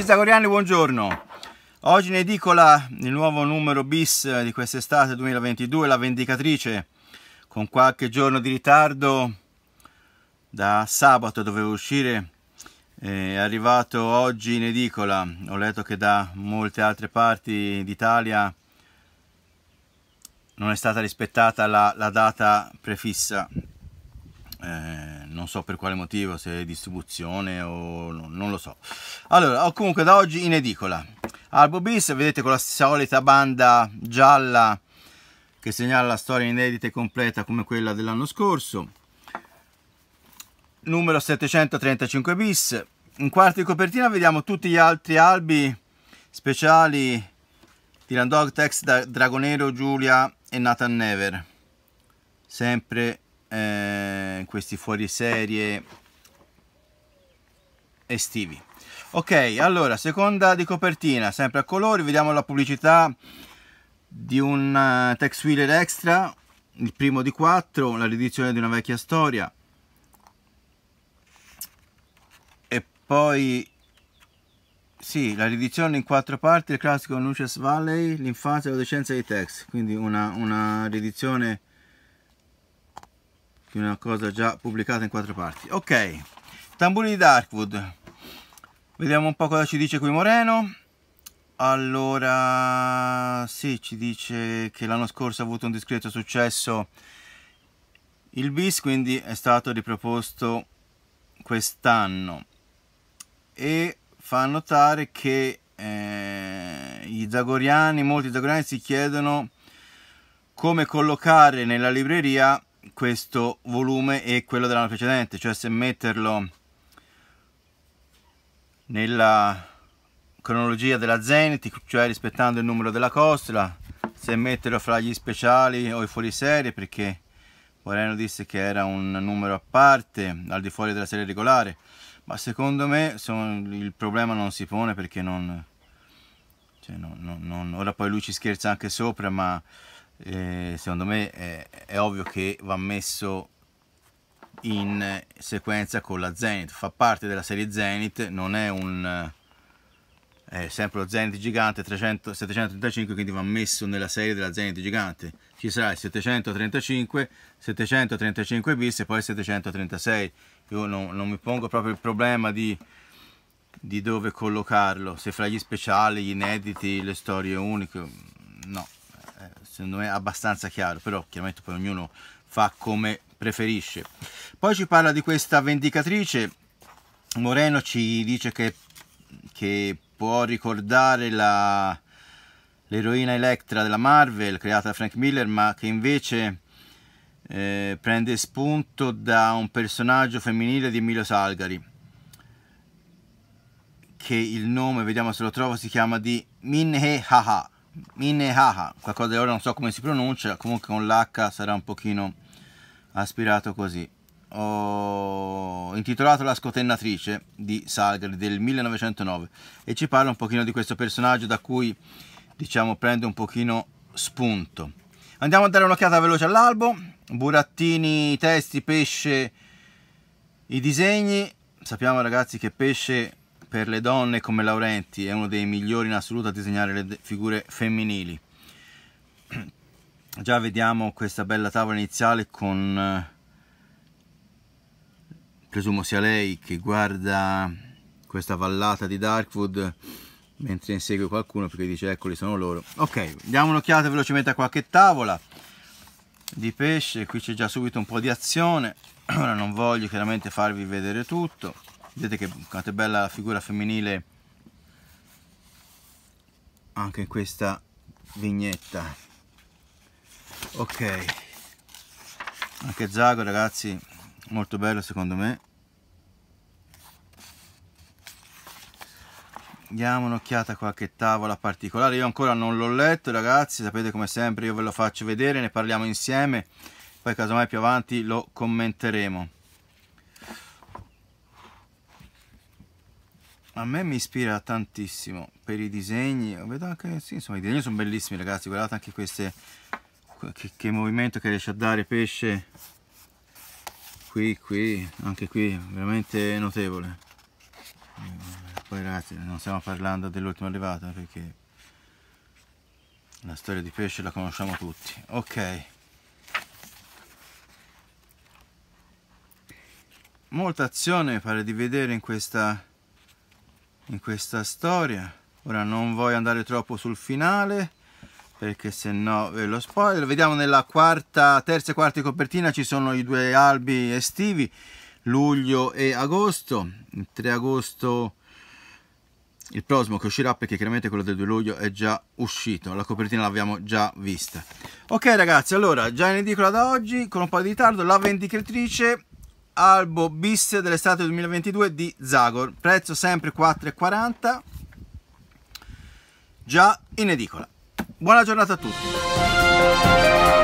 Amici zagoriani, buongiorno. Oggi in edicola il nuovo numero bis di quest'estate 2022, La Vendicatrice, con qualche giorno di ritardo da sabato dovevo uscire, è arrivato oggi in edicola. Ho letto che da molte altre parti d'Italia non è stata rispettata la, la data prefissa eh, non so per quale motivo, se distribuzione o no, non lo so. Allora, ho comunque da oggi in edicola. Albo bis, vedete con la solita banda gialla che segnala la storia inedita e completa come quella dell'anno scorso. Numero 735 bis. In quarto di copertina vediamo tutti gli altri albi speciali di Landog Tex Dragonero, Giulia e Nathan Never. Sempre eh, questi fuoriserie estivi. Ok, allora, seconda di copertina, sempre a colori, vediamo la pubblicità di un uh, Tex Wheeler Extra, il primo di quattro, la riedizione di una vecchia storia. E poi, sì, la riedizione in quattro parti del classico Lucius Valley, l'infanzia e l'adolescenza di Tex, quindi una, una riedizione che una cosa già pubblicata in quattro parti. Ok, tamburi di Darkwood. Vediamo un po' cosa ci dice qui Moreno. Allora, sì, ci dice che l'anno scorso ha avuto un discreto successo il bis, quindi è stato riproposto quest'anno. E fa notare che eh, i zagoriani, molti zagoriani si chiedono come collocare nella libreria questo volume e quello dell'anno precedente, cioè se metterlo nella cronologia della Zenith, cioè rispettando il numero della costola, se metterlo fra gli speciali o i fuoriserie, perché Moreno disse che era un numero a parte, al di fuori della serie regolare, ma secondo me sono, il problema non si pone perché non, cioè non, non, ora poi lui ci scherza anche sopra, ma eh, secondo me è, è, ovvio che va messo in sequenza con la Zenith. Fa parte della serie Zenith non è un è sempre lo Zenith gigante 300, 735 quindi va messo nella serie della Zenith gigante. Ci sarà il 735 735 bis e poi il 736 io non, non mi pongo proprio il problema di di dove collocarlo. Se fra gli speciali, gli inediti, le storie uniche no secondo me abbastanza chiaro, però chiaramente poi ognuno fa come preferisce. Poi ci parla di questa vendicatrice, Moreno ci dice che, che può ricordare l'eroina Electra della Marvel creata da Frank Miller, ma che invece eh, prende spunto da un personaggio femminile di Emilio Salgari che il nome, vediamo se lo trovo, si chiama di Minhe Haha Minnehaha, qualcosa di ora non so come si pronuncia, comunque con l'H sarà un pochino aspirato così. Ho intitolato La scotennatrice di Salgari del 1909 e ci parla un pochino di questo personaggio da cui diciamo prende un pochino spunto. Andiamo a dare un'occhiata veloce all'albo, burattini, testi, pesce, i disegni. Sappiamo ragazzi che pesce per le donne come Laurenti è uno dei migliori in assoluto a disegnare le figure femminili. Già vediamo questa bella tavola iniziale con presumo sia lei che guarda questa vallata di Darkwood mentre insegue qualcuno perché dice eccoli sono loro. Ok diamo un'occhiata velocemente a qualche tavola di pesce qui c'è già subito un po' di azione. Ora non voglio chiaramente farvi vedere tutto vedete che quanto è bella la figura femminile anche in questa vignetta. Ok. Anche Zago ragazzi molto bello secondo me. Diamo un'occhiata a qualche tavola particolare. Io ancora non l'ho letto ragazzi. Sapete come sempre io ve lo faccio vedere ne parliamo insieme. Poi casomai più avanti lo commenteremo a me mi ispira tantissimo per i disegni vedo anche sì, insomma i disegni sono bellissimi ragazzi guardate anche queste che, che movimento che riesce a dare pesce. Qui qui anche qui veramente notevole. Poi ragazzi non stiamo parlando dell'ultima arrivata perché la storia di pesce la conosciamo tutti. Ok. Molta azione mi pare di vedere in questa in questa storia. Ora non voglio andare troppo sul finale perché se no ve lo spoiler. Vediamo nella quarta terza e quarta copertina ci sono i due albi estivi luglio e agosto. Il 3 agosto il prossimo che uscirà perché chiaramente quello del 2 luglio è già uscito. La copertina l'abbiamo già vista. Ok ragazzi allora già in edicola da oggi con un po' di ritardo la vendicatrice albo bis dell'estate 2022 di Zagor. Prezzo sempre 4,40 già in edicola. Buona giornata a tutti